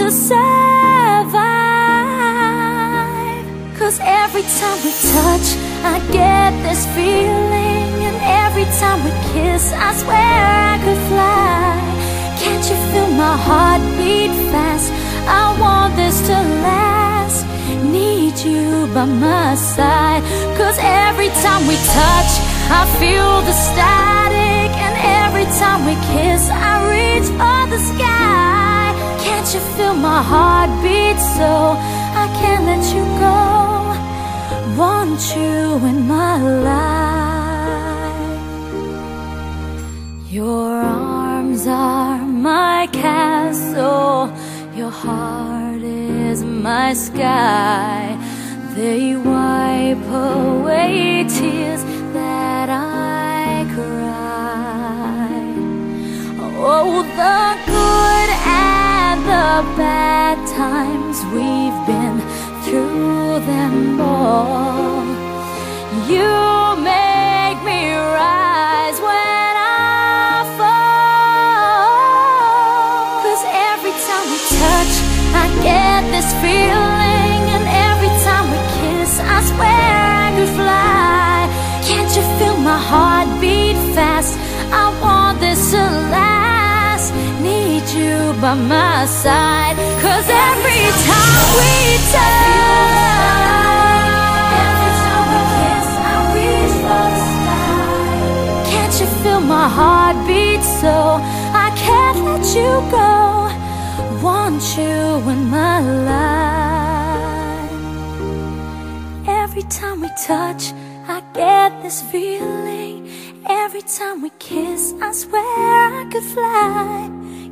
to survive. Cause every time we touch, I get this feeling. And every time we kiss, I swear I could fly. Can't you feel my heart beat fast? I want this to last. Need you by my side. Cause every time we touch, I feel the static. You feel my heart beat so I can't let you go? Want you in my life. Your arms are my castle. Your heart is my sky. They wipe away tears that I cried. Oh, the bad times we've been through them all. You make me rise when I fall. Cause every time we touch, I get by my side. Cause every time we touch, every time we kiss, I reach for the sky. Can't you feel my heart beat so I can't let you go? Want you in my life. Every time we touch, I get this feeling. Every time we kiss, I swear I could fly.